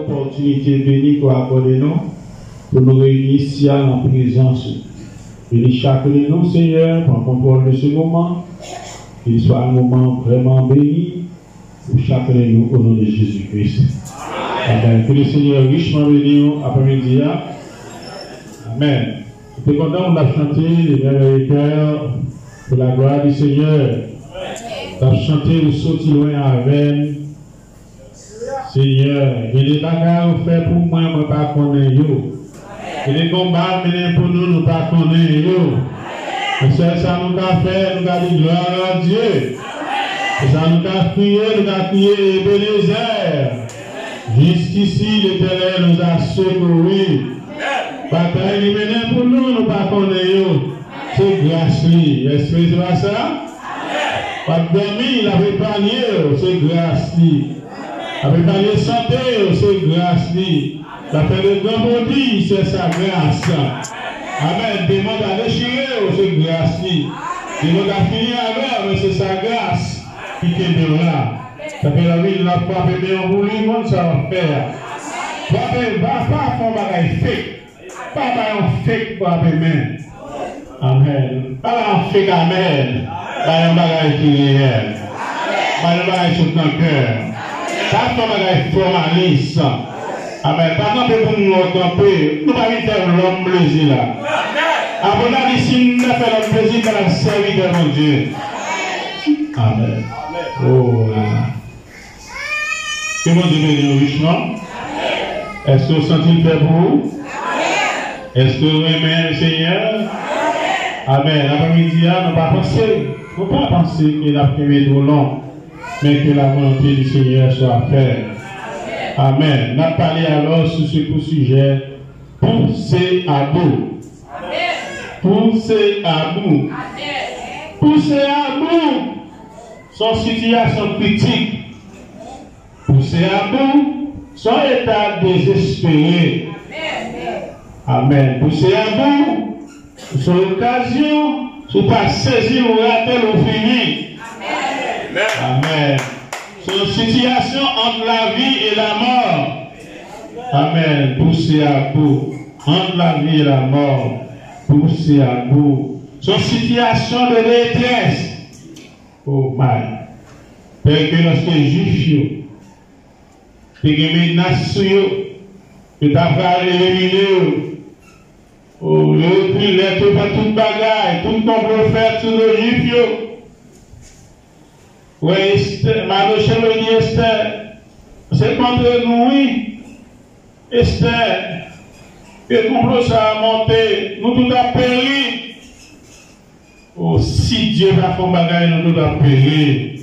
opportunité bénie pour accorder nous, pour nous réunir ici en présence. Bénis chacun de nous, Seigneur, prends contrôle de ce moment, qu'il soit un moment vraiment béni pour chacun de nous au nom de Jésus-Christ. Amen. Que le Seigneur richement bénisse après-midi. Amen. Je suis content de chanter les merveilleux cœurs pour la gloire du Seigneur. De chanter le sauti loin avec Seigneur, il a des bagages fait pour moi, ne pas connaître. Il a combats menés pour nous, nous pas connaître. C'est ça nous a fait, nous avons dit gloire à Dieu. C'est ça nous a prié, nous avons prié Ebenezer. Jusqu'ici, l'Éternel nous a secouru. Bataille est menée pour nous, nous pas connaître. C'est grâce. Est-ce que c'est pas ça? Pas dormir, il avait panier, c'est grâce. Avec la santé, c'est grâce. La paix de grand body, c'est sa grâce. Amen. Demande à déchirer, c'est grâce. Demande à finir avec, mais c'est sa grâce qui est là. Ça fait la vie, la foi fait bien lui, monde, ça va faire. Va pas faire bagage fake. Pas un fake pour amen. Amen. Pas un fake amen. Pas un bagage qui est réel. Un bagage sur ton cœur. Nous nous pouvons pas faire l'homme plaisir là. Avant d'aller ici, nous avons fait l'homme plaisir dans la service de mon Dieu. Amen. Oh là. Que mon Dieu bénisse richement. Est-ce que vous sentez fait pour vous? Est-ce que vous aimez le Seigneur? Amen. Après-midi, nous ne pas penser. Faut pas penser l'après-midi est trop long mais que la volonté du Seigneur soit faite. Amen. Nous parlé alors sur ce sujet. Pousser à bout. Pousser à bout. Pousser à bout. Son situation critique. Pousser à bout. Son état désespéré. Amen. Pousser à bout. Son occasion. Si pas saisir ou rater ou finir. Amen. C'est une situation entre la vie et la mort. Amen. Poussez à bout. Entre la vie et la mort. Poussez à bout. Une situation de détresse. Oh my. Parce que lorsque juif, tu as menace sur eux, tu as éliminer Oh, le les tout pas tout tout complot fait sur le juif. Me dit Esther, c'est contre nous, oui. Esther, que complot ça a monté, nous tout a péri. Oh, si Dieu va faire bagaille, nous tout a péri.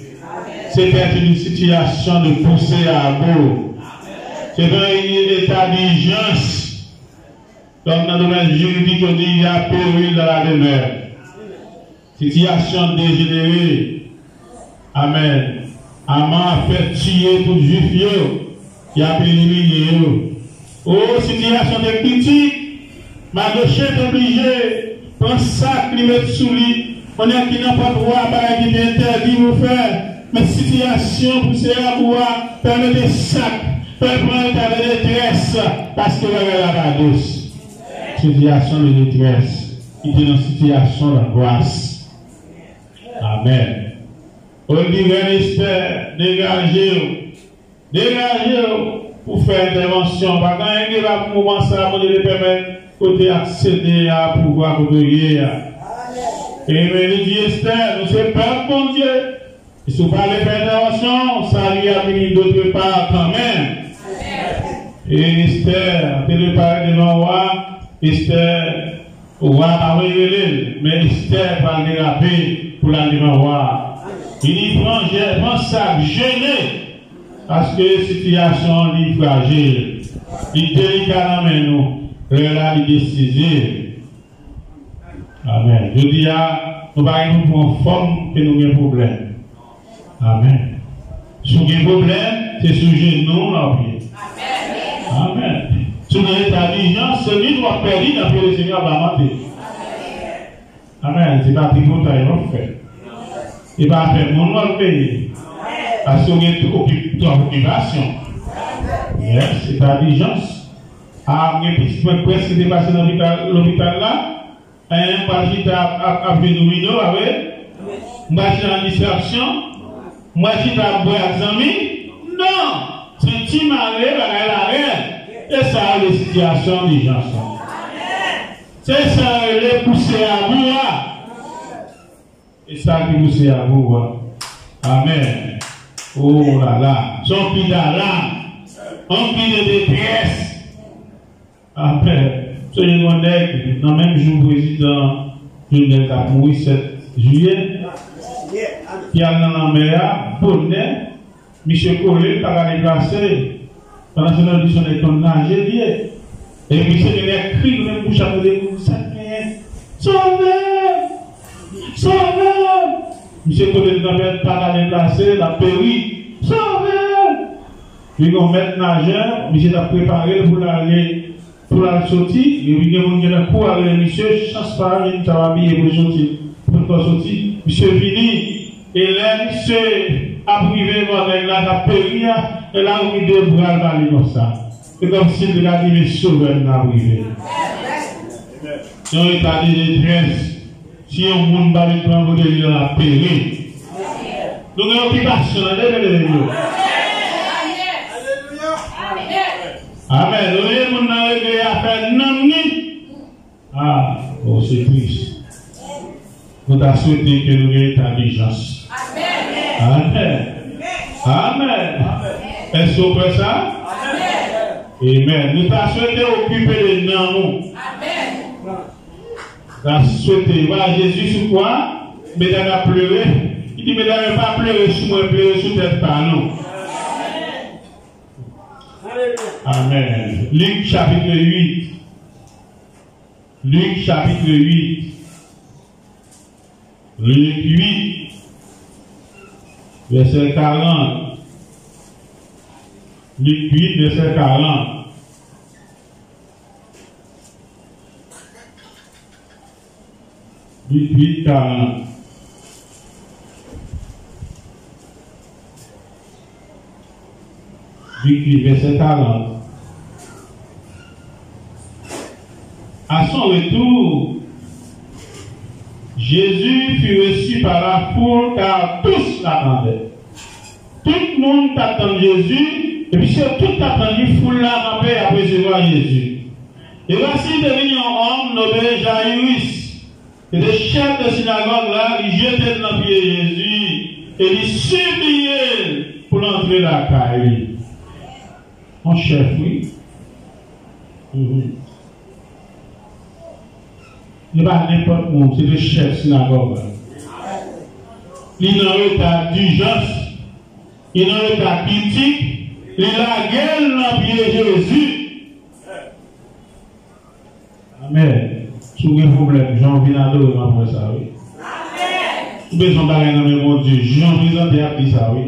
C'était une situation de poussée à bout. C'est un état d'urgence. Comme dans le domaine juridique, on dit il y a péril dans la demeure. Situation dégénérée. Amen. Amen a fait tuer tout juif qui a éliminé. Oh, situation de critique. Ma gauche est obligée, prendre sac, lui mettre sous lui. On est qui n'a pas droit à qui est interdit de faire. Mais situation pour ces abois, permet des sacs, permet de détresse, parce que la la douce. Situation de détresse. Il est dans une situation d'angoisse. Amen. On dit, Esther, dégagez-vous. Dégagez-vous pour faire intervention. Parce qu'il y a ça va nous permettre de accéder à pouvoir côtoyer. Et il dit, Esther, nous sommes pas bon Dieu. Faut pas les faire intervention, ça lui a mis d'autre part quand même. Et Esther, tu le parler de roi, Esther, roi a mais Esther va déraper pour la roi. Il dit, prend, prend ça gêné, parce que la situation est fragile. Il délicat dans nous, là, il décisif. Amen. Je dis, nous allons nous prendre forme que nous avons un problème. Amen. Si nous avons un problème, c'est sujet nous, là, Amen. Si nous avons état d'urgence, celui qui doit perdre, le Seigneur va monter. Amen. C'est pas tout le temps, fait il va faire mon nom pays. Parce qu'on est occupation. Yes, c'est ta diligence. Ah, mais moi presque dépassé dans l'hôpital là. Un parti nous rideau avec. Moi suis en distraction. Moi suis à boire amis. Non, c'est un petit malheur à la. Et ça a des situations d'urgence. C'est ça, les pousser à bout. Et ça qui pousse à bout. Amen. Oh là là. Son pied d'alarme. Un pied de détresse. Après, une monnaie dans le même jour, président Journal a mouru 7 juillet. Qui a dans la mer, bonnet, Michel Collet, par la déplacer. Pendant ce temps, est en nager. Et puis, c'est des cris, même bouche à côté ça. Sauvez! Sauvez! Monsieur Collet n'a pas la déplacer, la péri. Sauvez! Puis, on met nageur, monsieur a préparé pour aller pour la sortir, et puis il y a un coup avec monsieur, chance pas, il t'a habillé pour sortir, pour sortir? Monsieur vini, et là, monsieur a privé avec la péri, et là, on deux bras dans les comme ça. C'est comme si il a dit, mais sauveur n'a privé. Dans l'état de détresse, Si yon moun bari pran moun de yon la peri. Nou gen yon pi basyon, ane men de yon. Amen. Nou gen moun nan yon yon apè nan ni. A, ou se pwis. Nou ta souwete ke nou gen ta dijans. Amen. Amen. E sou pre sa? Amen. Amen. Nou ta souwete okupe de nan nou. Amen. Avons souhaité. Voilà, Jésus sur quoi? Mesdames a pleuré. Il dit, mesdames, pas pleurer sur moi, pleurer sur tête par nous. Amen. Luc chapitre 8. Luc chapitre 8. Luc 8. Verset 40. Luc 8, verset 40. Luc 8, 40. Luc 8, verset 40. À son retour, Jésus fut reçu par la foule car tous l'attendaient. Tout le monde attend Jésus, et puis tout attendu, foule là après recevoir Jésus. Et voici devenu un homme nommé Jairus, et le chef de synagogue là, il jetait dans le pied de Jésus, et il suppliait pour entrer dans la caille. Mon chef, oui. Mm-hmm. Il n'est pas n'importe où, c'est le chef synagogue. Il n'a pas d'urgence, il n'a pas critique, il a gueule dans pied de Jésus. Amen. Sou gen problem, jan vin ador nan mwen sa we. Ou bezon bagay nan men moun diyo, jan vin zan de ap di sa we.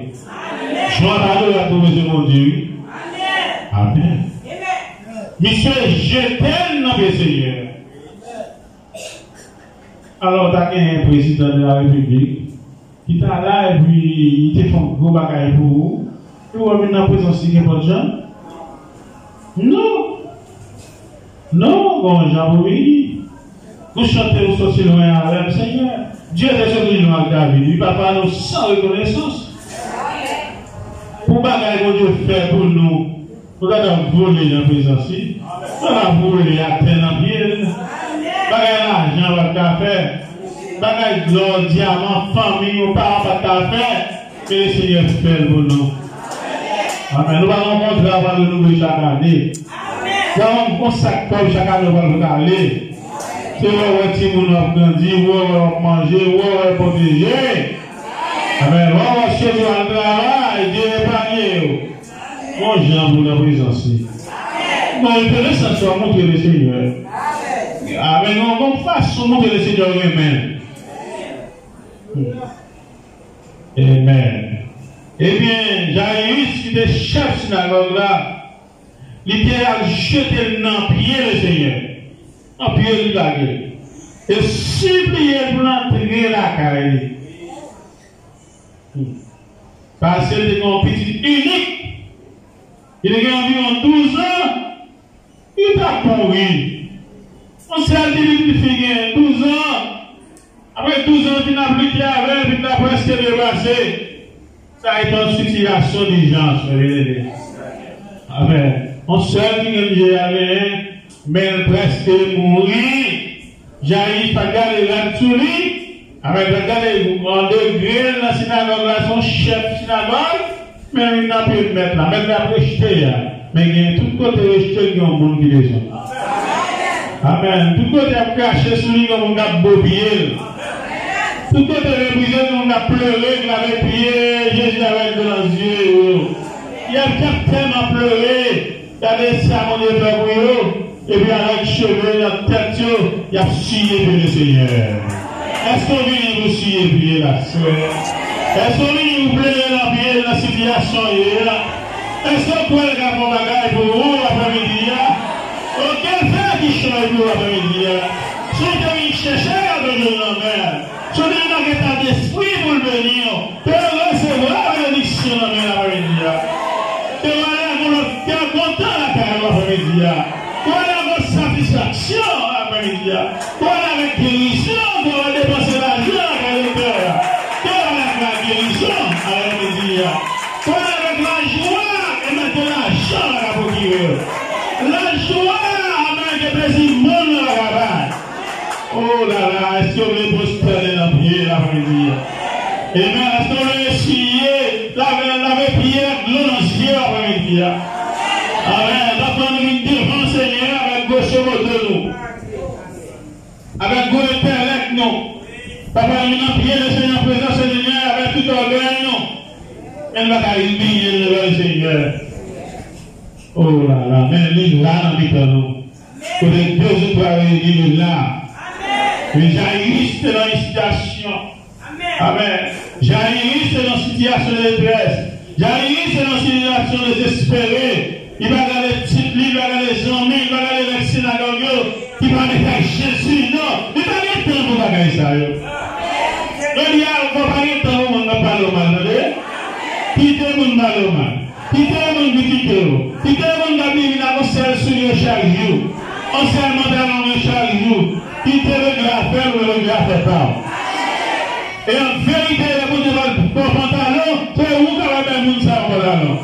Jan ador la pou bezon moun diyo. Amen. Misye, jetel nan pe seye. Alors ta gen yon prezident de la republik, ki ta la e bi, yi te fon go bagay pou ou, pou ou amin nan prezansi gen bon jan? Non. Non, bon jan pou yi, Vous chantez, vous sortez loin avec le Seigneur. Dieu est celui nous avec David. Il va parler sans reconnaissance. Pour bagaille que Dieu fait pour nous, nous allons voler dans la présence. Nous allons voler à terre en pied. Bagaille l'argent, on va faire. Bagaille gloire, diamant, famille, on parle pas de faire. Que le Seigneur fait pour nous. Amen. Nous allons montrer avant de nous chaque année. Nous allons consacrer chaque année, pour nous aller. C'est monde a grandi, où on manger, où on protéger. Amen. Travail, Dieu Jean pour la présence. Bon, intéressant, montrer le Seigneur. Amen. Montrer le Seigneur. Amen. Eh bien, Jairus, qui était chef synagogue là, il était à jeter dans pied le Seigneur. apye li bagay. E sipliye pou nan tege lakay li. Hmm. Pase li kon piti unik, il gen environ 12 an, il ta konwi. On se al di li ki fi gen 12 an, apre 12 an ti nan pli ki avè, pi ta preske de vase, sa etan sutilasyon di jan, se vede de. Amen. On se al di gen di avè, mais il presque mourir. J'arrive à garder la souris. Avec regardez, en degré, la synagogue, là, son chef synagogue, mais il n'a pas pu mettre là, même la rejeté, mais il y a tout côté rejeté, il y a un monde qui les Amen. Tout côté a caché sur lui, comme on a bobier. Tout côté brisé, on a pleuré, on avait prié, Jésus avait dans les yeux. Il y a tellement pleuré, il y a des sermons de peuple, Eh epi avèk cheve la tèt yo, yap siye pe le seyèr. Eston vini pou siye piye la chouè. Eston vini pou pleye la piye la sityasyon yè la. Eston pou el ka pou bagay pou ou la famidi ya. Ou kel fè ki chouè pou la famidi ya. Sou te vini chèche la bejou nan mè. Sou te vini nan ke ta despri pou l'beni yo. Avec gauche de nous. Avec gauche intellect nous. Papa, nous avons prié le Seigneur présent Seigneur avec tout orgueil nous. Elle va carrément le Seigneur. Oh là là, mais il là dans les nous. Pour les deux ou trois réunis là. Mais j'arrive dans une situation. Amen. situation de détresse. Jaïs, c'est dans situation désespérée. Il va aller petite il va aller jamais, il va aller dans le synagogue, il va aller Jésus. Non, il va aller temps pour bagaille ça. Donc, il y a un temps où on n'a pas le mal, Quittez mon mal au mal. Quittez mon victime. Quittez mon David, il a mon sel sur le chaque jour. On s'est monté dans le chaque jour. Quittez le grave, le grave pas. Et en vérité, le bon Dieu va le pantalon, c'est où qu'on va mettre mon pantalon.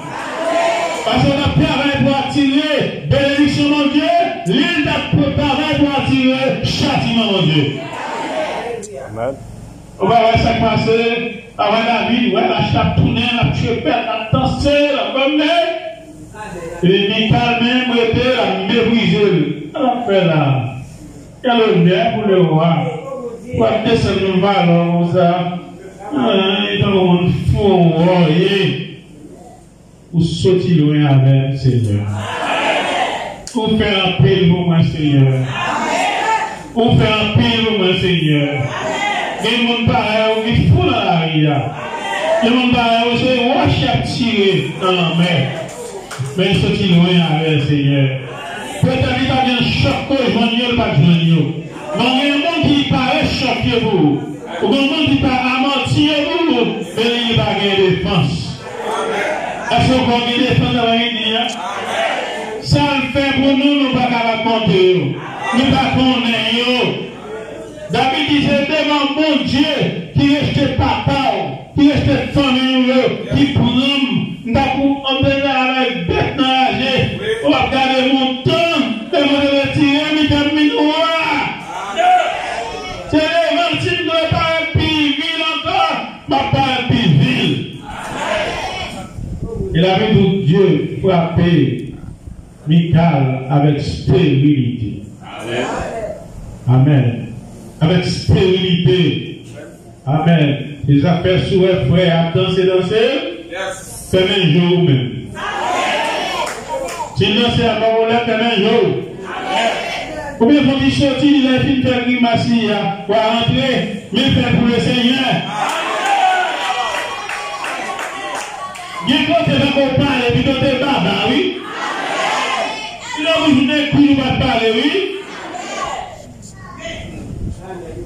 Parce qu'on a travaillé pour attirer bénédiction, mon Dieu. L'île a travaillé pour attirer châtiment, mon Dieu. Amen. On va voir ça passer. Avant la vie, ouais, la chape tournée, la tuer, la danser, la comme Et Michael même était la mépriser. Elle a fait là. Quel honneur pour le roi. Qualquer se não valoriza, então vamos fumar e. o sotilho em haver, Senhor. O faire appel pour moi, Seigneur. O faire appel pour moi, Seigneur. Gen moun pare ou ki fou nan la ria. Gen moun pare ou se wache ap tire nan la mer. Men sotilho en haver, Seigneur. Peut-être qu'il y a un choc que je ne pas que je Bon gen moun ki pare chokye pou, ou gen moun ki pare amantye pou, men li ba gen defans. Aso kon gen defans nan gen di ya? Sa l fè pou nou nou pa karakonte yo, nou pa konen yo. David dise devan moun Dje ki reste papa ou, ki reste famen yo, ki pou nom, nda pou ante la avèk bet nan aje, ou ap gade Il avait pour Dieu frappé Michael avec stérilité. Amen. Avec stérilité. Amen. Les affaires sous frère à danser, danser. C'est un jour même. Si danser à Barola, c'est un jour. Combien faut qu'il sortir, il a fait faire grimace, pour rentrer, mais faire pour le Seigneur. Va parler, oui?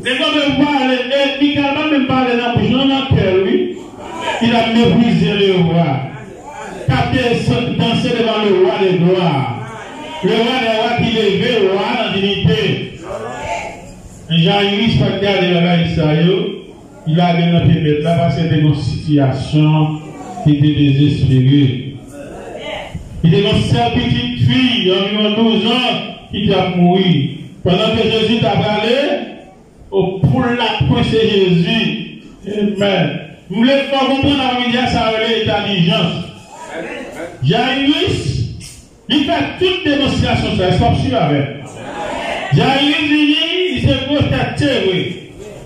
Et quand je parle, et Michael va me parler dans le bouche, dans le cœur, oui? Il a méprisé le roi. a dansé devant le roi des gloires. Le roi des rois qui levait le roi dans dignité. Jean-Yves, pas regarder la Israël, il a gagné peu là parce que c'était une situation était désespérée. Il était une seule petite fille, environ 12 ans, qui a mouru. Pendant que Jésus t'a parlé, au pour la pointe Jésus. Amen. Vous voulez pas comprendre la média, ça a l'intelligence. Jairus, il fait toute démonstration, ça, il sûr avec. Jairus, il il s'est prostaté, oui.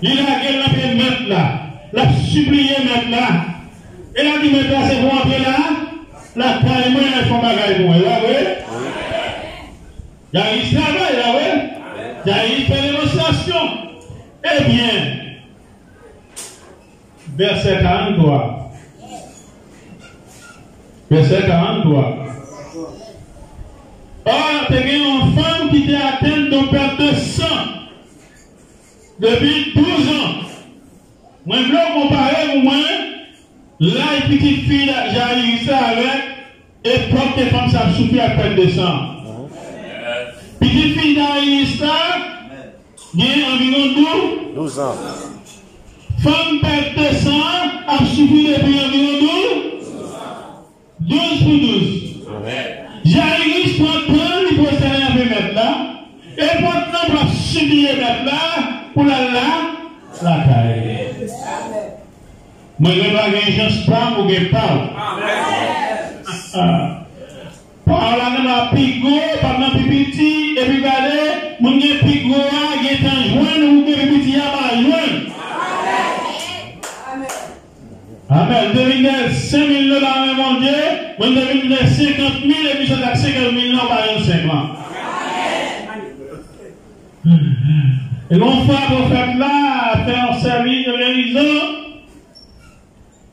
Il a gagné la là. L'a supplié mettre là. Et là, mettre là, c'est pour entrer là. La taille, moi, il faut bagaille pour moi. Là, oui. Jairus travaille, là, oui. Jairus fait démonstration. Eh bien, verset 43. Verset 43. Or, tu as une femme qui était atteinte de perte de sang depuis 12 ans. Moi, je veux comparer, moi, là, une petite fille, j'ai eu ça avec, et propre des femmes, ça souffert à perte de sang. Petite fille, j'ai eu ça, il y a environ 12 12 ans. Femme perte de sang a suffi depuis environ 12 12 pour 12. Jairus prend temps, il faut serrer un peu mettre là. Et maintenant, pour subir mettre là, pour la là, la Mwen gen pa gen jans pran ou gen pav. Ah. Pav la nan api go, pav nan pipiti, epi gade, mwen gen pi go a, gen tan jwen, ou gen pipiti a ba jwen. Amen. Devine 5.000 lola men mwen de, mwen devine 50.000, epi sa tak 50.000 nan ba yon seman. E l'on fwa pou fèk la, fè an servis de l'élizan,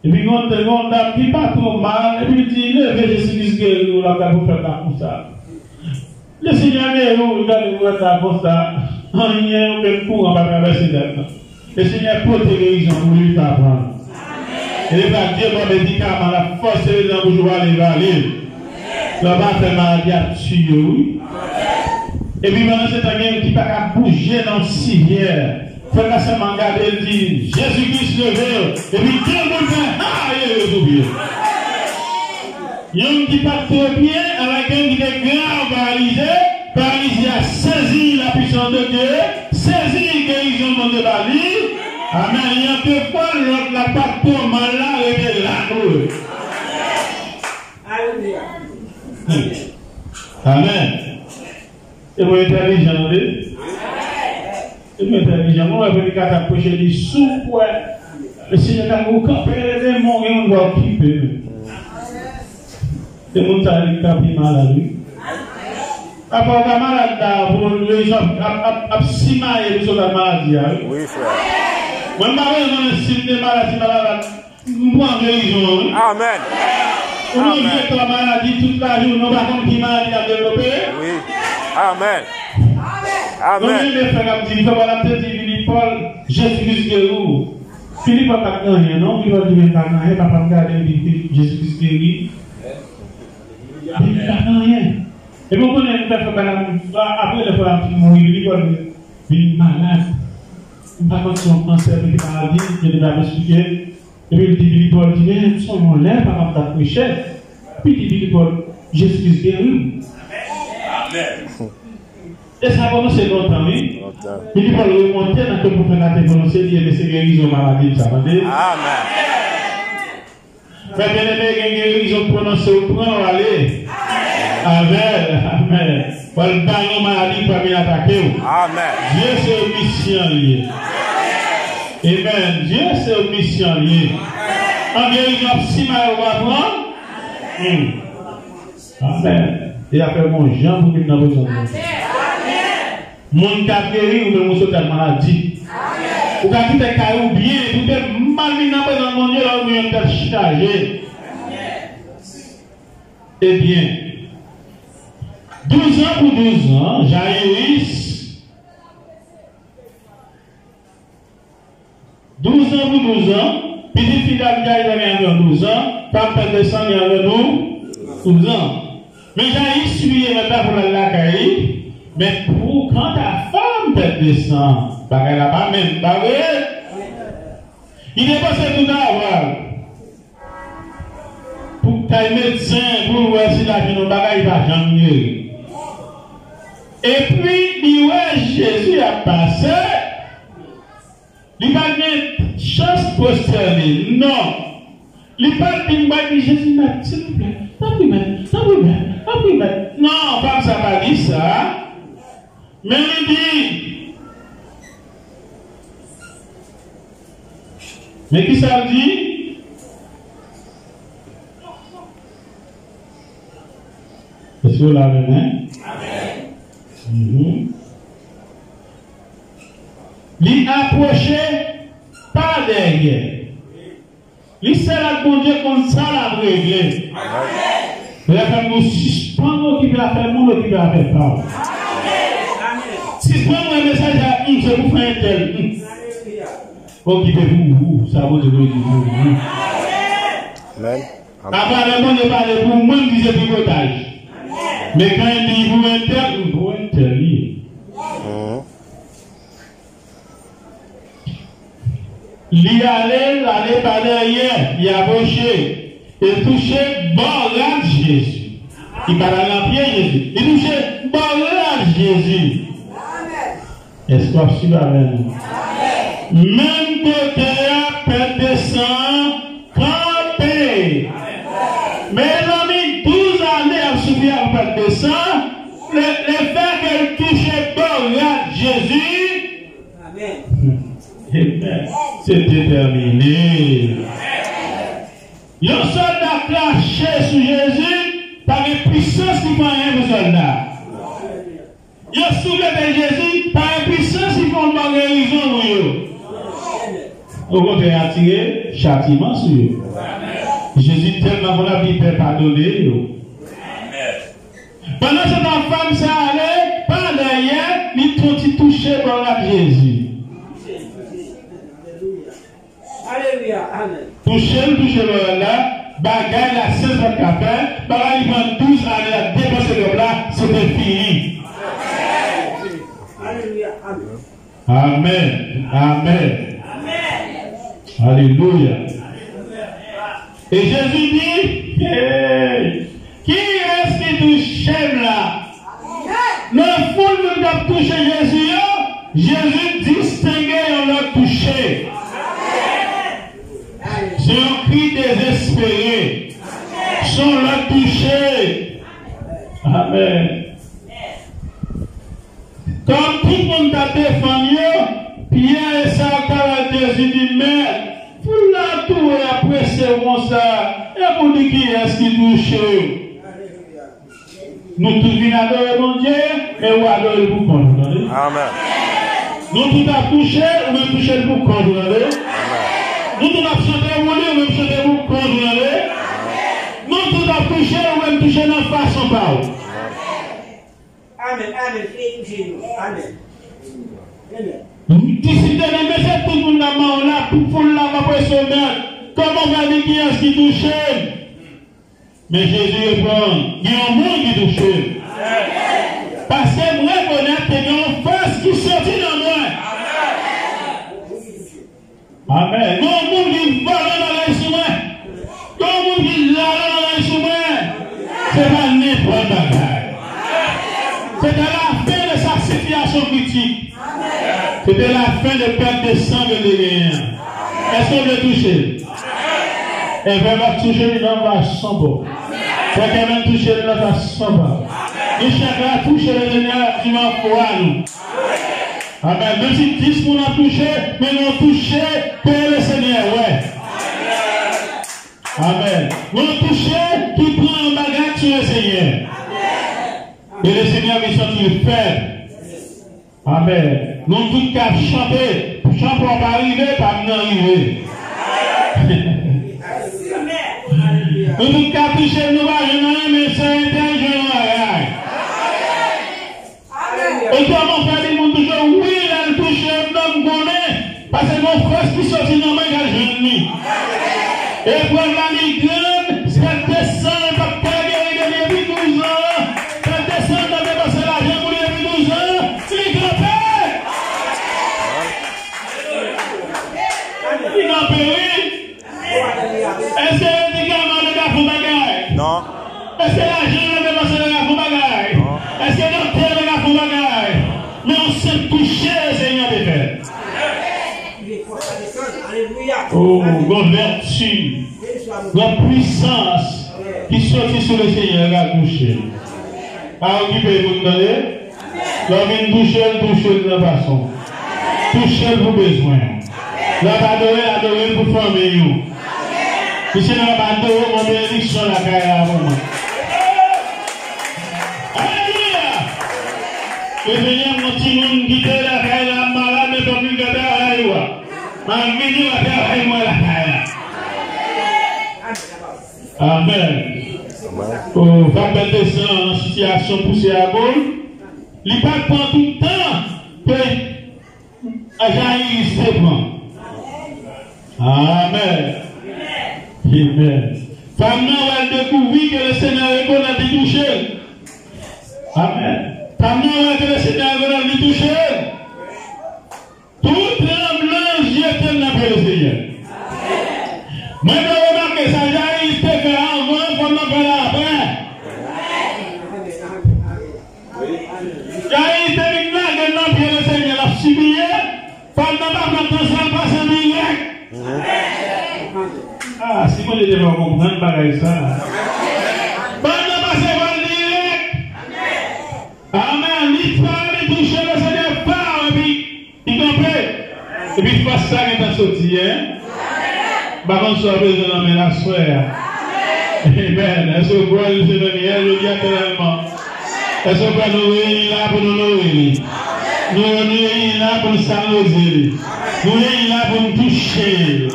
epi yon telgon dam ki pa tromban, epi di leve jesigis ge yon la ka pou fè ta pou sa. Le sinyane yon yon gade pou fè ta pou sa, an yon yon pe pou an pa kave se det nan. Le sinyane pote ge yon pou li ta pran. E le pa diye mwen medikaman la fòs se yon boujwa le valil. La ba fè maradi ap tuyo. E pi mwen se tangen ki pa ka bouje nan si vyer. Faut la et dire, Jésus-Christ levé. Et puis, tout le monde fait, ah, il est oublié. Il y a un qui part très bien, avec un qui est grave paralysé. Paralysé a saisi la puissance de Dieu, saisi la guérison de Bali. Amen. Il y a deux fois, l'autre n'a pas pour mal là, et est là. Amen. Et vous êtes intelligent, êtes intelligent. Moi, je vais vous approcher du quoi? Le Seigneur a vous campé les démons et on va occuper. Et mon tali capi malade. Après, on a malade pour les gens, à simailler les autres maladies. Oui, frère. Moi, je signe de maladie malade. Moi, je vais Amen. On a vu la maladie toute la journée, on va comme qui maladie a développé. Oui. Amen. Amen. Mwen mwen fèk ap di, fèk wala te di vini Paul, Jésus-Christ gerou. Filip ap ak nan yon, non? Filip ap di men tak nan yon, ap ap gade vini Jésus-Christ gerou. Filip tak nan yon. E mwen konen mwen fèk wala mwen, apre le fèk ap di mwen, vini Paul, vini manas. Mwen pa kont son kanser, mwen ki pa la di, mwen de la mèchike. E mwen di vini Paul, di men, son mwen lè, pa ap da kouche. Pi di vini Paul, Jésus-Christ gerou. Amen. Amen. E sa komanse lontan mi. Mi di pou lè monten nan te pou fè nan te komanse diye mè se gerizon maradil sa mande. Amen. Fè tenè mè gen gerizon prononse ou pran wale. Amen. Amen. Wal banon maradil pa mè atake ou. Amen. Diye se misyon liye. Amen. Diye se misyon liye. An gerizon si mè ou apran. Amen. Hmm. Amen. E apè moun jan pou mè nan bezon. Amen. Moun ka peri ou men moun sote maladi. Ou ka kite kare ou bien, ou te mali nan pe nan moun yo la ou men yon te chaje. Eh Ebyen, 12 an pou 12 an, Jairis, 12 an pou 12 an, pidi fida fida yon yon 12 an, pape de san yon yon 12 an. Men Jairis suye meta pou la lakayi, men pou kan ta fam pet desan, bagay la pa men, bagay, yi ne pas se tout aval. Pou tay medsen, pou wè si la genou bagay pa jan nye. E pi, li wè Jésus a pase, li pa gen chans posterni, non. Li pa din ba di Jésus s'il vous plaît, Tan pou men, tan pou men, tan pou men. Nan, pa sa pa di sa. Men li di. Men ki sa di? Esko la men? Amen. Li aproche pa derye. Li se la konje kon sa la bregle. Amen. La femme nous suspend l'occupé la femme, mon occupé la femme pas. Si prends un message à une, c'est pour faire un tel. Occupez-vous, vous, ça vous devez dire vous. Amen. Apparemment, ne parle pour moi, je disais picotage. Mais quand il dit vous un tel, vous un tel. Il y allait, il allait par derrière, il a approché et touché bon de Jésus. Il parle à pied Jésus. Il touchait bon de Jésus. Vous suivez avec nous? Même côté à pète descend, campé. Mais l'homme 12 années à subir à pète descend, le, le fait qu'elle touchait bon de Jésus, Amen. C'est déterminé. Le soldat craché sur Jésus par une puissance qui un. Il soulevé Jésus par une puissance qui prend une guérison. Au contraire, attiré châtiment sur eux. Jésus tellement la vie peut pardonner. Pendant que cette femme s'est allée, par derrière, il tout touché par la Jésus. Alléluia. Amen. Toucher le toucher le là, bagaille la 16 ans qu'a fait, bagaille il prend 12 années à dépenser le là, c'était fini. Amen. Amen. Amen. Alléluia. Et Jésus dit, hey, qui est-ce qui touche là? Le foule ne doit toucher Jésus. hein? Jésus distinguait on l'a touché. C'est un cri désespéré. Son l'a touché. Amen. Comme tout le monde a défendu, Pierre et sa caractère, il dit, mais, pour la tour et après c'est bon ça, et pour dire qui est-ce qui touche Nous tous venons adorer mon Dieu, et pour compte, vous entendez? Amen. Nous tout a touché, touché pour compte, vous entendez? Amen. Nous tout a chanté va dire qui est-ce qui touche Mais Jésus répond, il y a un monde qui touche. Parce que moi, y a une force qui sortit dans moi. Amen. Il y a un monde qui vole dans les sous moi. Il y a un monde qui dans les. C'est pas n'importe bagaille. À la fin de sa situation critique. C'était la fin de perte de sang de l'Égyptien. Est-ce qu'on veut toucher? Elle va pas toucher dans la sombre. Faut qu'elle va toucher dans la sombre. Et chacun toucher le Seigneur qui m'a foi à nous. Amen. Même si 10 pour nous touché, mais nous touché Père le Seigneur, ouais. Amen. Nous touché qui prend un bagage sur le Seigneur. Et le Seigneur me sentit faible. Amen. Nous tous qu'à chanter, chant pour pas arriver, pas nous arriver. Nous tous qu'à toucher nous va rien, mais c'est intelligent. Et Alléluia. comment faire des gens toujours, oui, elle touche un homme connaît, parce que mon frère qui sortit dans ma jeune. Et Oh, grande vertu, grande puissance qui sortit sur le Seigneur touché. A occupé, vous entendez? L'homme toucher, toucher de la façon. Toucher pour besoin. L'homme adorer, adorer pour mon bénédiction la à vous. Alléluia! Ma vie, la caille, moi la caille. Amen. Oh, situation poussée à boule. Il pas prend tout temps que Ajaï prend. Amen. Amen. Femme non va que le Seigneur est bon à toucher. Amen. Femme va que le Seigneur est bon toucher. Tout tremblant, Seigneur. Mwen te remarke sa jari te fe anvan kon nan fe la apre. Jari te vik la gen nan pye le Seigneur la sibiye pan nan pa plantan sa pasan direk. Ah, si mwen de devan kompran bagay sa. Amen. pasteur qui t'a sorti, hein? Par contre, soit besoin d'en la soeur. Amen. Est-ce que vous croyez que c'est je dis actuellement? Est-ce que vous nous réunir là pour nous nourrir? Nous réunir là pour nous saluer. Nous réunir là pour nous toucher.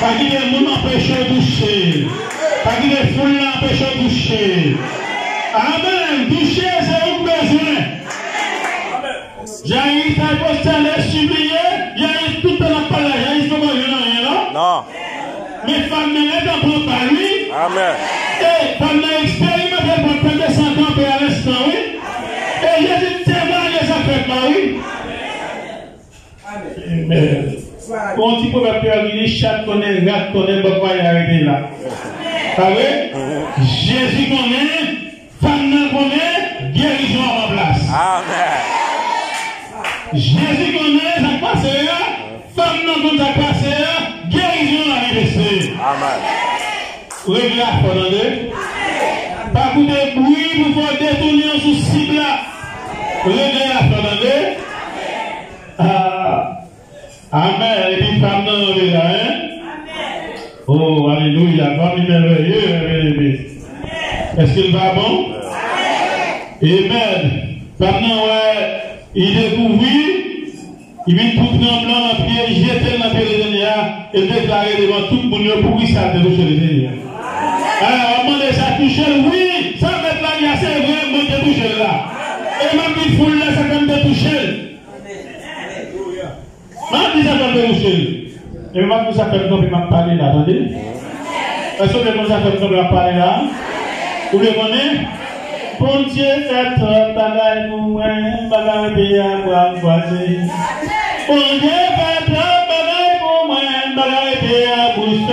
Pas qu'il y ait monde empêché de toucher. Pas qu'il y ait foule empêché de toucher. Amen. Toucher, c'est un besoin. J'ai eu apostolé sublié, il y a un tout Mais femme n'est pas pour par lui. Amen. Et femme n'a expérimenté pour prendre 100 ans pour à l'instant, oui. Et Jésus témoigne fait là, oui. Amen. Amen. Bon, tu peux pas faire une chat connaît, rat connaît, pas quoi y arrêter là. Pas vrai? Jésus connaît, femme n'a connaît, guérison en place. Amen. Jésus connaît, ça passe là, femme n'a connaît, Règle la fon an de. Pa koute broui pou fò detouni an sou sib la. Règle la fon ah. an de. Amen. E pi fam nan an de la, hein. Oh, alléluia. Fami merveilleux, merveilleux. Est-ce qu'il va bon? Amen. Fam nan wè, i dekouvri, i vin tout nan blan an piye, jetè nan piye le denye a, e deklare devan tout moun yo pou ki sa te douche le denye a. on demande ça touche, oui, ça met là, il y a c'est vrai, moi je touche là. Et même il foule là, ça comme de toucher. Même ça comme de toucher. Et même ça fait comme il m'a là, attendez. Est-ce que vous avez fait comme il parlé là? Vous le connaissez? Bon Dieu, fait trop bagaille pour moi, à. Bon Dieu, fait trop bagaille pour moi, bagaille à bouche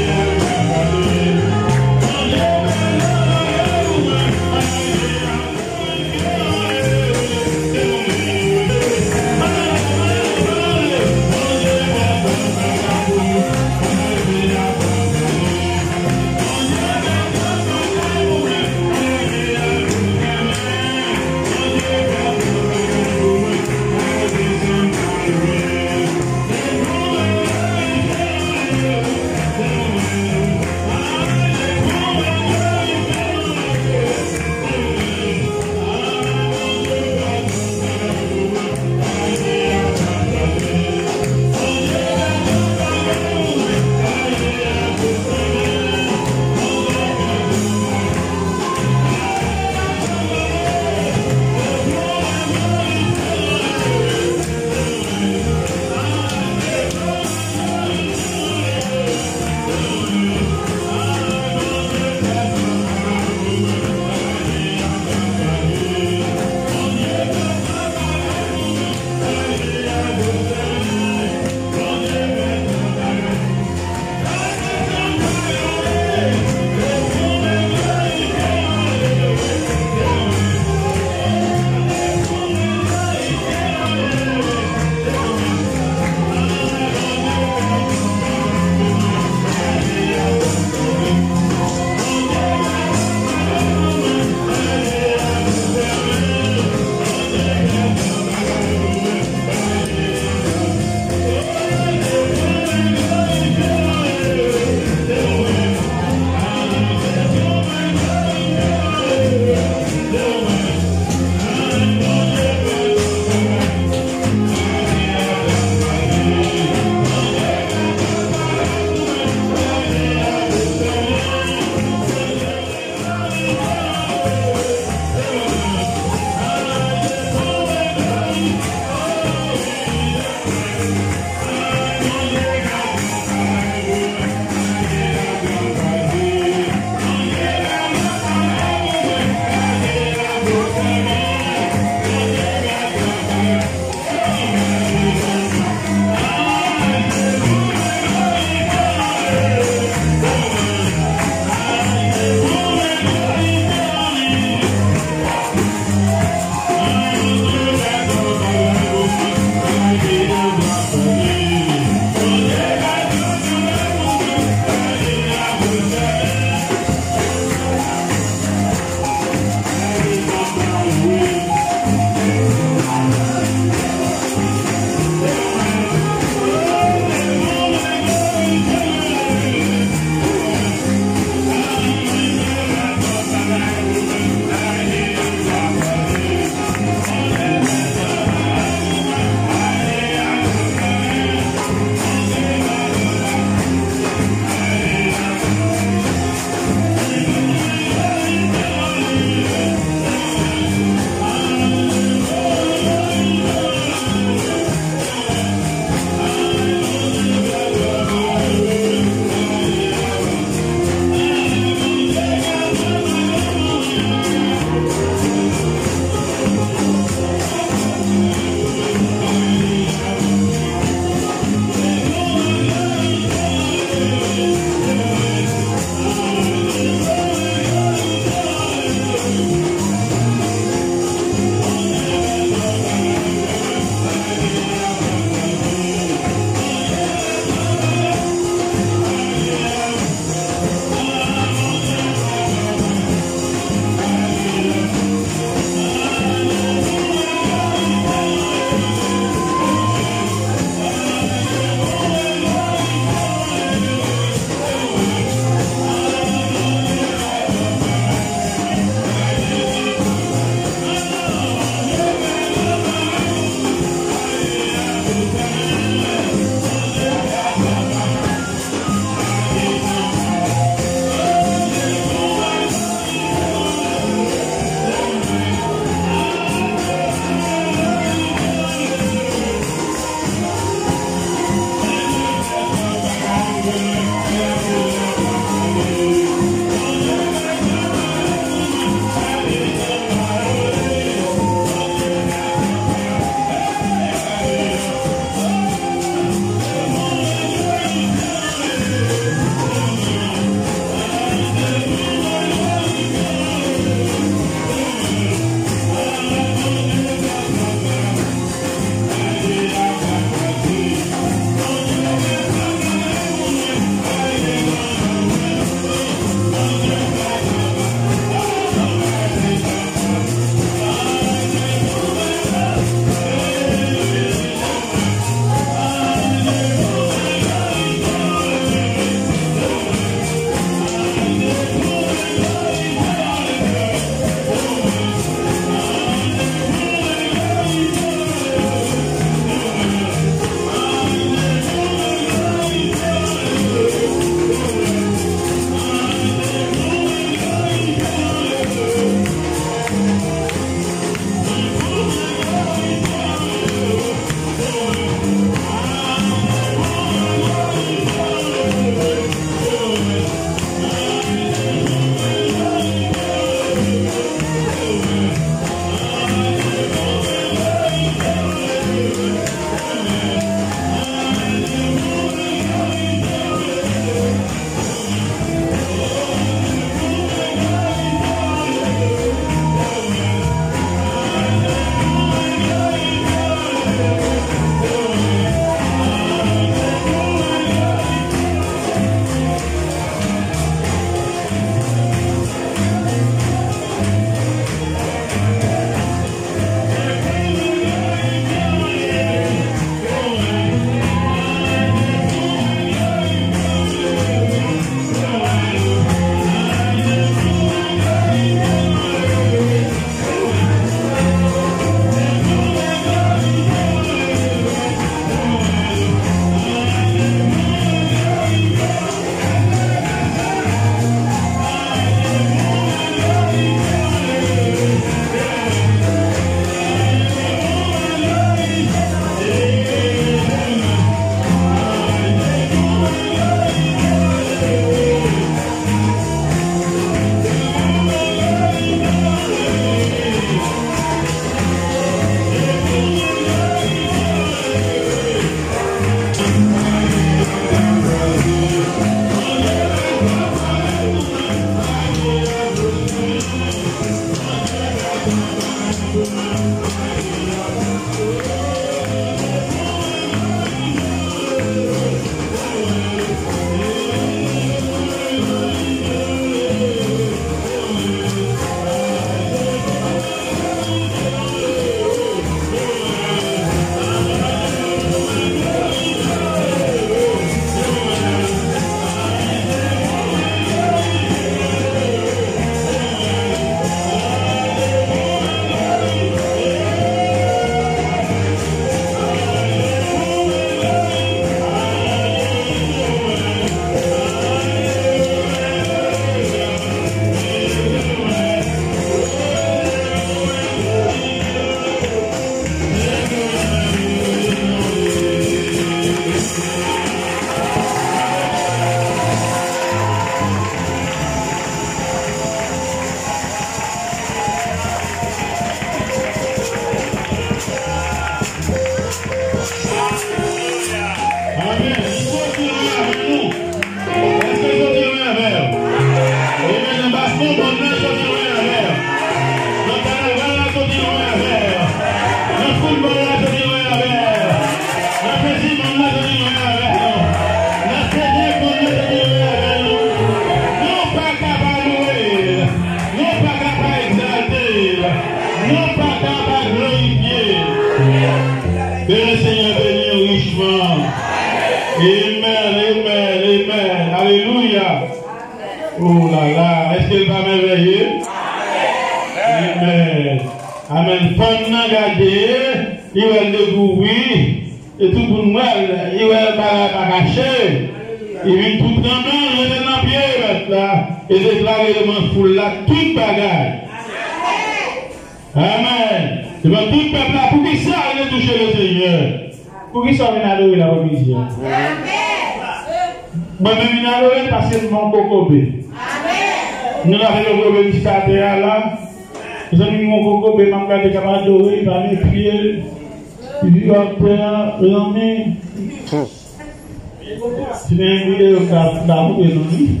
nan mwen louni.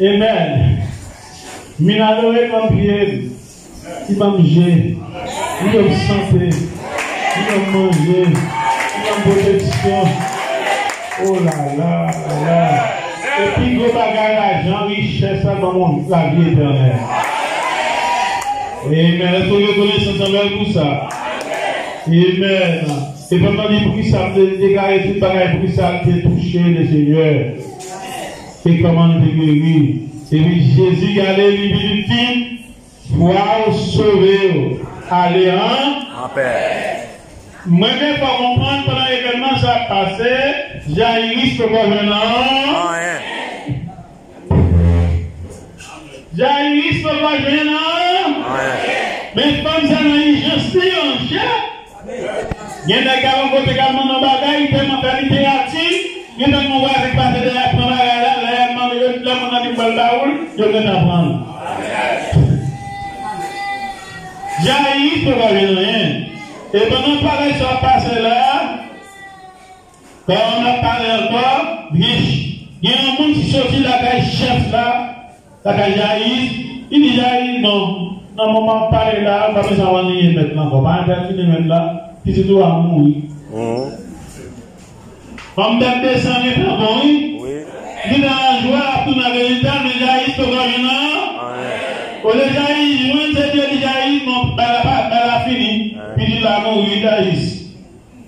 Amen. Min adore mwen priye, i mwen mje, i mwen sante, i mwen manje, i mwen proteksyon. Oh la la la la. E pi go bagay la jan riches sa nan mwen la vi eternel. Amen. Esko yo konen sentanbel pou sa. Amen. Et pendant les prix, ça me dégager tout bagage, pour ça a touché le Seigneur. Et comment nous guérir. Et puis Jésus, allez, lui dit, foi sauver. Allez, hein? En paix. Moi, je pas comprendre pendant l'événement, ça a passé. En. Jaïris, peut pas venir. En rien. Mais comme ça, dans l'injustice, en chef. Gen dek avon kote kalman nan bagay, ite mentalite ati, gen dek mwen wè rek pati de apman la gaya la, la yaman de yon, la mwen e nan yon bal baoul, yon gen apman. Jayi pou va gen yon. E banan pale sa pase la, kon nan pale anko, gen yon moun si soti la gaya chef la, la gaya jayi, yon di jayi non, nan mouman pale la, pa mè sa wan yon yon met nan, kon pa an pati yon met la, à mourir. Mhm. Comme d'être descendu par bon, oui, il est dans la joie, tout dans la vérité, mais Jaïs, peut pas venir. En rien. Au lieu de Jaïs, moi, c'est Dieu dit Jaïs, mon, la, la fini, puis il a mouru, Jaïs.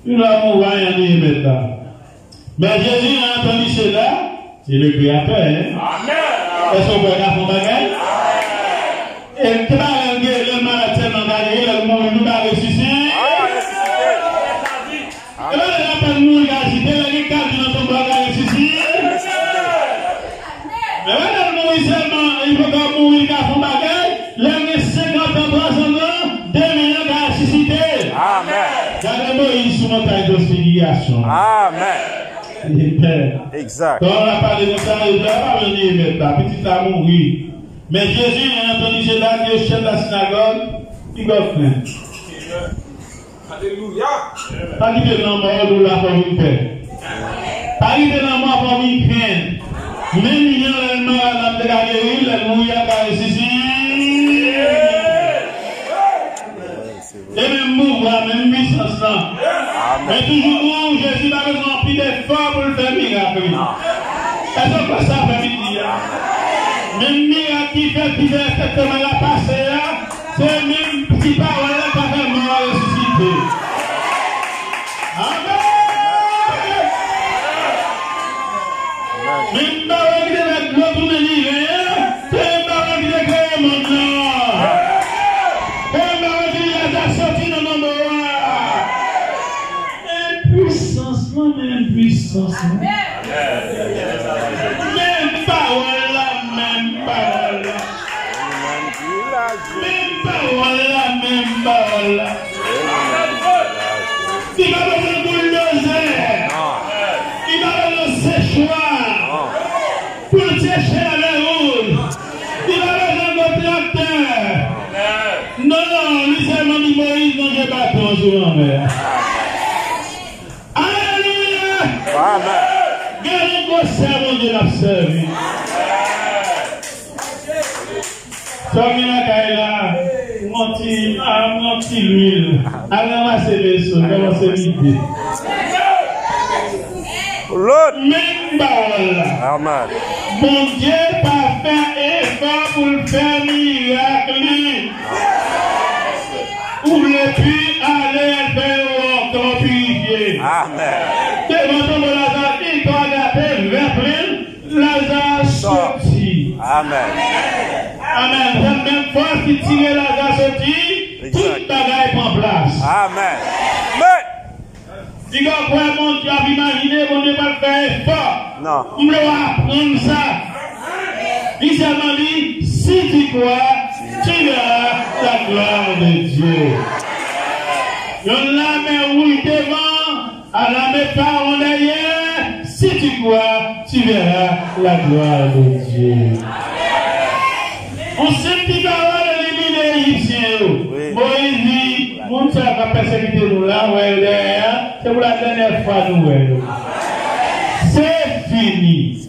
Il a mouru, rien dit maintenant. Mais Jésus a entendu cela, c'est action. Amen. Amen. Exact. Quand on a parlé de ça, il ne pas venir mettre là. Petit amour, oui. Mais Jésus, il a entendu cela, le chef de la synagogue, il va faire. Alléluia. Pas qu'il est dans la mort de la famille père. Pas qu'il est dans la famille crainte. Même il y a le nom à la dégagerie, le mouille à la ici. Et même mouvement, même puissance là. Mais toujours où Jésus n'a besoin de plus d'efforts pour le faire miracle. Est-ce que ça midi là? Même miracle qui fait plus exactement la passé là, c'est même petit parole qui fait mort ressuscité. Amen! Même parole qui devait l'autre l'hiver, toujours en mer. Alléluia. Amen. Gardez vos servants de la servir. Tomina Kaila, monti, a monti l'huile, a ramassé les sons, a ramassé l'idée. Lord. Même parole. Amen. Bon Dieu, pas faire effort pour faire miracle. Ouvre les puits. Aller faire encore purifier. Amen. Devant ton Lazare, il t'a regardé vers plein, Lazare sorti. Amen. Amen. La même fois qu'il tire Lazare sorti, Exact. tout bagaille prend place. Amen. Amen. Il va voir mon Dieu, à imaginer, mon Dieu va le faire effort. Non. On doit apprendre ça. Il seulement dit, si tu crois, tu verras la gloire de Dieu. On la met roule devant, à la met pas en derrière. Si tu crois, tu verras la gloire de Dieu. On sait petit parole de l'émile égyptien. Oui. Moïse dit, mon Dieu va persécuter nous là. C'est pour la dernière fois nous. C'est fini.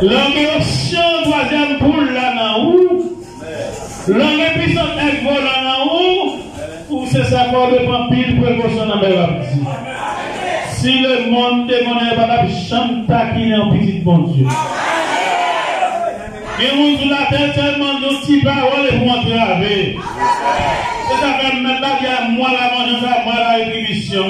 L'ambition troisième poule là dans où? L'angle puissant avec volant? Précaution dans le baptême. Si le monde démonnaie pas la chambre taquiner en petit bon Dieu. Et on sur la tête seulement de petits paroles et pour entraver. C'est ça que maintenant il y a moi la vengeance, moi la rétribution.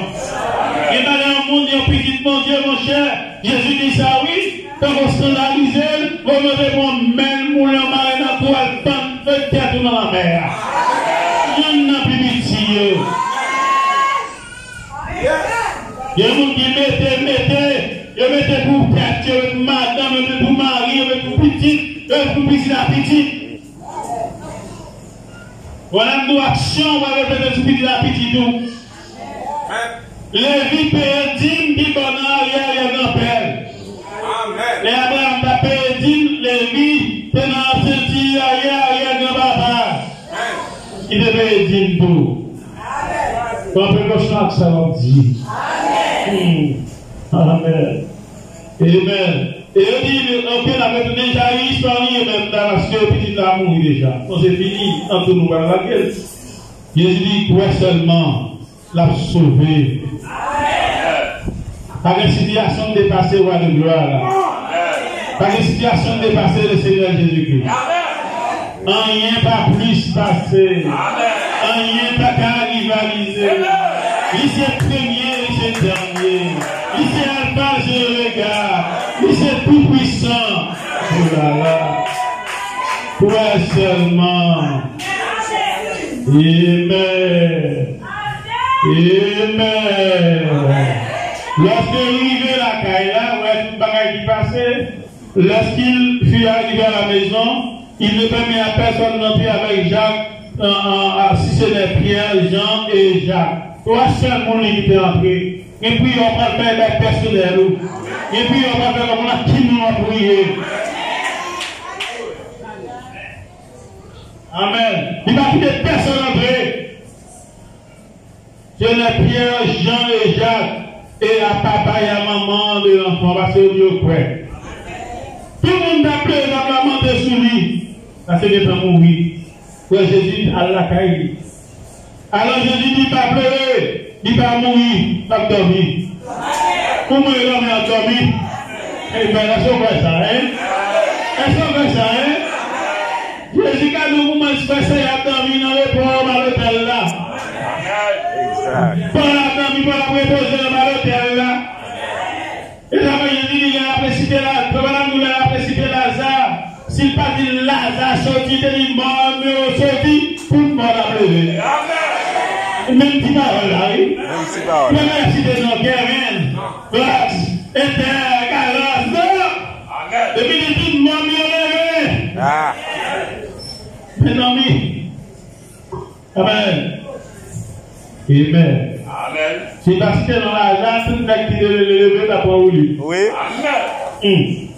Et dans le monde, il y a un petit bon Dieu, mon cher. Jésus dit ça, oui. Quand vous scandalisez, vous mettez mon même moulin marin dans le de tête dans la mer. Yon moun ki mette, mette, yon mette pou kati, yon mette pou madame, yon mette pou mari, yon mette pou pitit, yon mette pou pitit la pitit. Wana nou aksyon wale pete sou pitit la pitit nou. Le vi peye dim, bi bonan, yon yon nan pel. Le abram ta peye dim, le vi, tenan senti, yon yon nan baba. Ki de peye dim pou. Kwa prekosyon ak sa vant di. Amen. Amen. Et on dit, ok, on avait déjà une histoire, même dans la sœur petite là, mourir déjà. On s'est fini, entre nous, par la. Jésus dit, toi seulement, l'a sauvé. Par une situation de dépasser roi de gloire. Par une situation de dépasser le Seigneur Jésus-Christ. Rien pas plus passé. Rien pas qu'à rivaliser. Il il Il alpha, je le regarde. Il c'est tout puissant. Oh là là. Toi seulement. Amen. Amen. Lorsque arrivé la caille là, ouais, tout bagaille qui passait, lorsqu'il fut arrivé à la maison, il ne permet à personne d'entrer avec Jacques, euh, euh, si ce n'est Pierre, Jean et Jacques. Trois seuls qui étaient entrés. Et puis on va faire des personnels. Et puis on va faire comme on a qui nous a prié. Amen. Il va quitter personne entrer. Ce n'est Pierre, Jean et Jacques et à papa et à maman de l'enfant parce que Dieu croit. Tout le monde a pleuré la maman de lui. Parce que Dieu peut mourir. Que Jésus la caille. Alors Jésus dit pas pleurer, Bi pa moui, tak dormi. Pou moui lòm nan dormi, e ben la sou fè sa, e? E sou fè sa, e? Jezi ka nou mouman se fè sa, Même petit parole là, oui. Même si parole. Mais merci de Glax, Ether, Carlos, non. Depuis le tout, Ah. Mes amis. Amen. Amen. Amen. C'est parce que dans l'argent, tout le monde qui est levé, t'as pas voulu. Oui. Hum.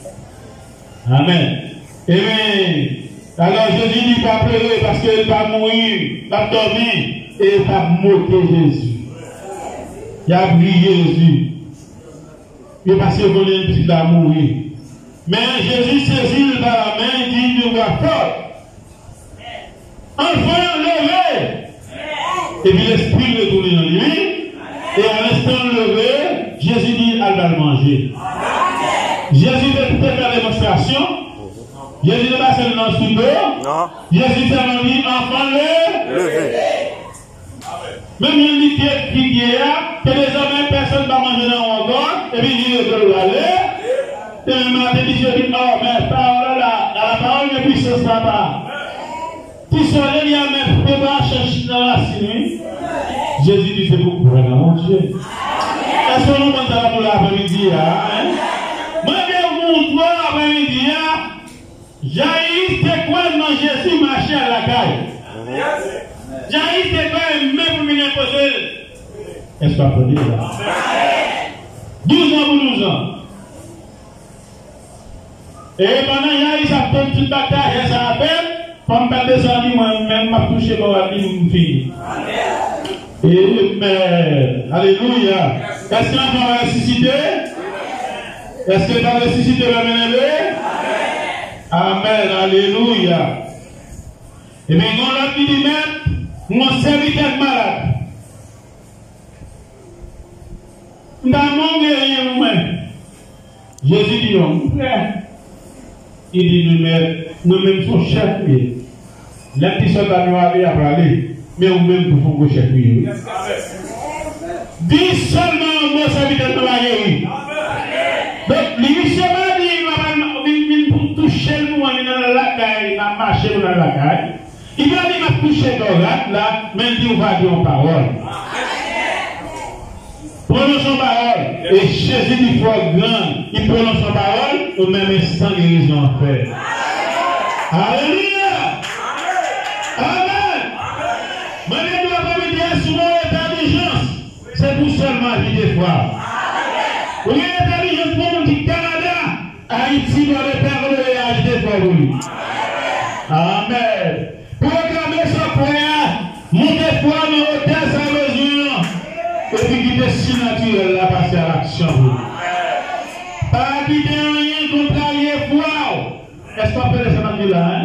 Amen. Amen. Alors Jésus dit pas pleurer parce qu'il va mourir, va dormir et va moquer Jésus. Il a brillé Jésus. Il est passé une petite à mourir. Mais Jésus saisit par la main et dit d'une voix forte. Enfant, levez! Et puis l'esprit retourne en lui. Et à l'instant levé, Jésus dit, elle va le manger. Jésus fait la démonstration. Jésus n'est pas seulement sous. Jésus s'est dit, enfant, le. Levé. Même il dit que qui est là, que désormais personne ne va manger dans mon corps, et puis il de aller. Et le matin, il dit, oh, mais parole là, la parole n'est plus ce papa. Tu serais il y a même prévoir chercher dans la nuit. Jésus dit, c'est pour dans mon Dieu. Est-ce que nous montons pour l'après-midi, hein? Moi, je vous montre l'après-midi, hein? Jaïs, c'est quoi non Jésus marchait à la caille? Jaïs, c'est quoi même pour poser? Est-ce qu'on peut dire là? 12 ans pour 12 ans. Et pendant Jaïs a fait une petite bataille, et ça appelle, comme pas descendu, moi-même, m'a touché pour la vie d'une fille. Amen. Alléluia. Est-ce que l'enfant va ressusciter? Est-ce qu'il va ressusciter le bien-aimé? Amen. Alléluia. Et bien, quand l'autre dit même, mon serviteur malade. Dans mon guerrier moi-même, Jésus dit non, frère. Il dit nous-mêmes, nous-mêmes sommes chefs. La petite soldats nous avait à parler, mais nous-mêmes nous sommes chefs. Dis seulement mon serviteur nous a guéri. Donc, lui, c'est pas dit, il va toucher le monde, il va marcher dans la caille. Il va dire, il va toucher l'oracle là, il dit, on va dire en parole. Prenons son parole. Et Jésus dit, foi grand, il prononce son parole, au même instant, guérison en fait. Alléluia. Amen. Madame de l'après-midi, souvent, l'état d'urgence, c'est pour seulement vie des fois. Vous avez l'état d'urgence pour nous dire Canada, Haïti doit qu'on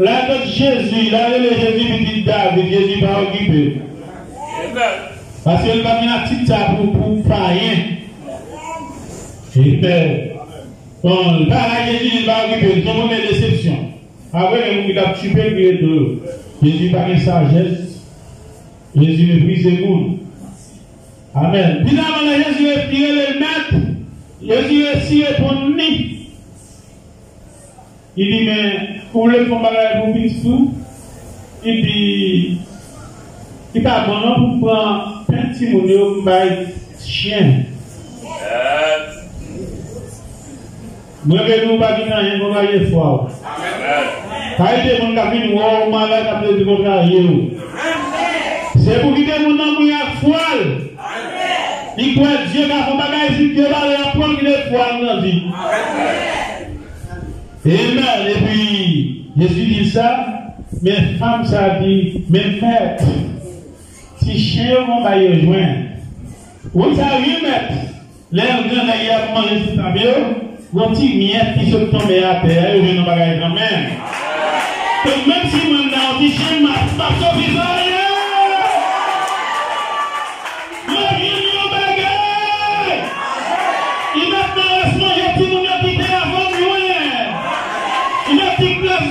Là, notre Jésus, là, le Jésus petit David, Jésus va occuper. Amen. Parce qu'il va venir à table pour, pour rien. Amen. Bon, par là, Jésus il va occuper, tout le monde est déception. Après, qui ont tué le de Jésus par une sagesse. Jésus ne brise le monde. Amen. Finalement, là, Jésus est tiré le maître. Jésus est tiré pour nous. Il dit, mais pou lè pou bagay pou fin sou, e pi, ki pa bonan pou pran penti moun yo mbay chen. Mwen gen nou bagi nan yon kon bagay fwa ou. Ka ite moun kapin wou ou malay kapil di kon kage ou. Se pou ki te moun nan moun ya fwa ou. Di kwa diye ka kon bagay si diye ba le apon ki le fwa ou nan di. Amen. Amen. Et puis, Jésus dit ça, mais femme, ça dit, mais maître, si chien, on va y rejoindre. Ou ça oui, maître, l'air de l'air, on est stable, on dit, miette qui se tombe à terre, et je ne vais pas quand même. Donc, même si maintenant, on dit chien, ma, ma,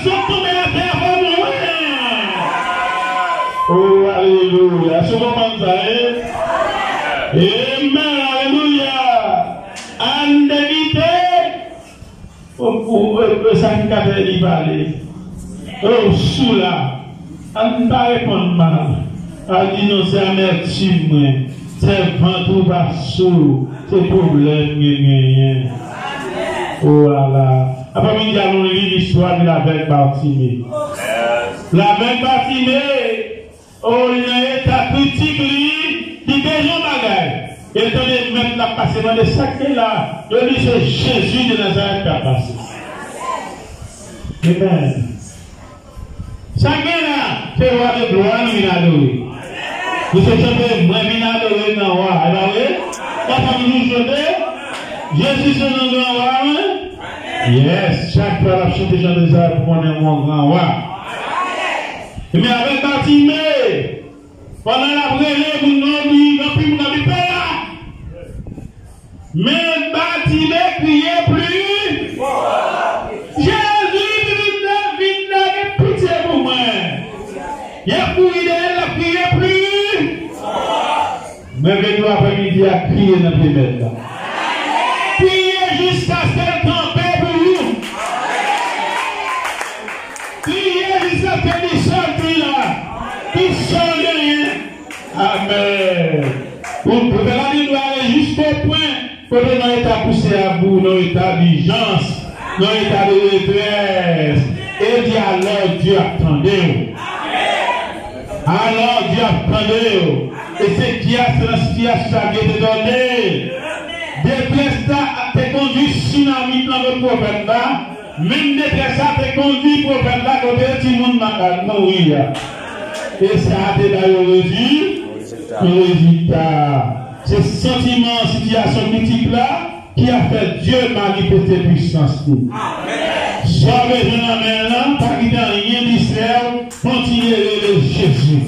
a tombaient à terre. Oh, alléluia. C'est comment ça? Amen, alléluia. En vérité, on peut s'encader d'y parler. Oh, sous là, on ne pas répondre mal. On dit non, c'est amertume, c'est ventre sous, c'est problème, rien. Oh là là. Après, nous allons lire l'histoire de la veille Bartimée. La veille Bartimée, il est politique, lui, qui déjà bagaille. Et attendez, mettre la passer dans les sacs là. Je dis, c'est Jésus de Nazareth qui a passé. Amen. Ça là, c'est roi de gloire, nous vient adorer. Vous savez, moi, je viens adorer dans le roi. Bien, oui, quand nous chanter, Jésus, c'est notre roi, hein? Yes, chaque fois, la Jean des Arts pour qu'on ait mon grand roi. Mais avec Bartimée, pendant la prière, vous n'avez dit, vous n'avez pas là. Mais Bartimée criait plus. Jésus, vite, vite, vite, pitié pour moi. Il a crié, il a crié plus. Mais venez après-midi à crier dans mètres là. Amen. Bon, Prévélanie doit aller jusqu'au point côté dans l'état poussé à bout, dans l'état d'urgence, dans l'état de détresse. Et dit alors Dieu attendez Alors Dieu attendez Et c'est qui a ce qui a été donné. Détresse ça te conduit tsunami dans le prophète là. Même détresse ça te conduit prophète là côté tout le monde m'a ah, non, oui. Et ça a été d'ailleurs dit. Le résultat, c'est sentiment, situation critique là qui a fait Dieu manifester puissance. Soit besoin de maintenant, pas qu'il rien d'Israël, continuez de Jésus.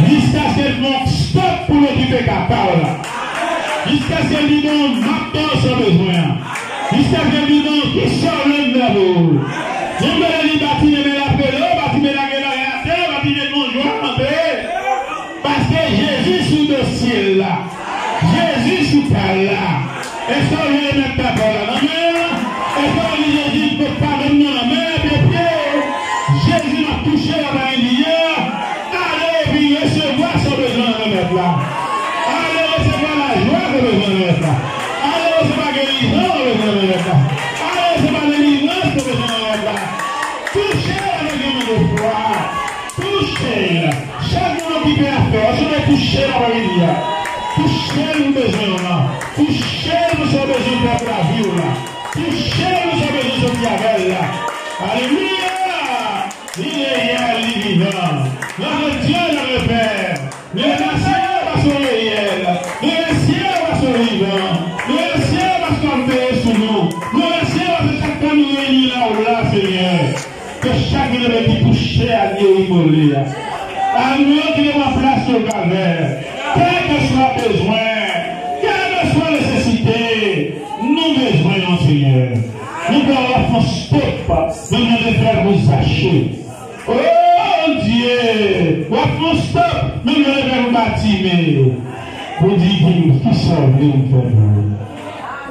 Jusqu'à ce qu'elle manque stop pour l'occuper capable. Jusqu'à ce dit non, maintenant sans besoin. Jusqu'à ce dit non, qui sort le nouveau. Je me dis bâtiment, mais la pélo, bâtiment, la gueule, la terre, bâtiment, mon joie, entrer. Parce que Jésus sous le ciel là. Jésus sous terre là. Est-ce qu'on veut mettre ta parole dans la main? Est-ce qu'on dit Jésus ne peut pas venir dans la main, bien pied? Jésus m'a touché la main d'hier. Allez, puis recevoir son besoin de mettre là. Allez, recevoir la joie de besoin de mettre là. Allez, recevoir la guérison de besoin de mettre là. Allez, recevoir la délivrance de besoin de mettre là. Touchez avec un de foi. Touchez. Chaque monde qui peut faire, je là. Touchez le besoin de Diavel là. Alléluia. Il est hier, il est vivant. Notre Dieu le Père. Le ciel va se réel. Le ciel va se vivant. Le ciel va se camper sous nous. Le ciel va se chacun nous réunir là ou là, Seigneur. Que chacun de nous qui touche à Dieu immolé. À nous qui avons place au calvaire. Seigneur. Nous allons faire stop dans les faire vous acheter. Oh Dieu, nous allons stop dans les faire vous bâtir. Vous dites qui ça veut nous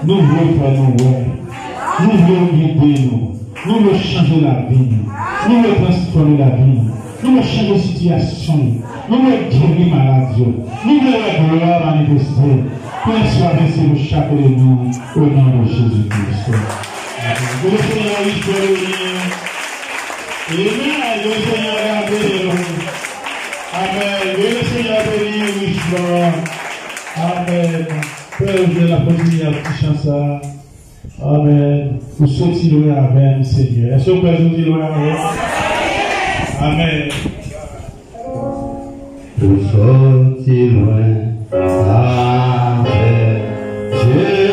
nous voulons faire nous ouais. Nous voulons guider nous. Nous voulons changer la vie. Nous voulons transformer la vie. Nous voulons changer la situation. Nous voulons guérir maladie. Nous voulons la gloire manifester. Père soit pour chaque de nous au nom de Jésus-Christ. Le. Amen. Le Seigneur. Amen. Le bénisse richement. Amen. Père, je la continuer à ça. Amen. Avec Seigneur. Que avec Amen? Sortir loin Yeah.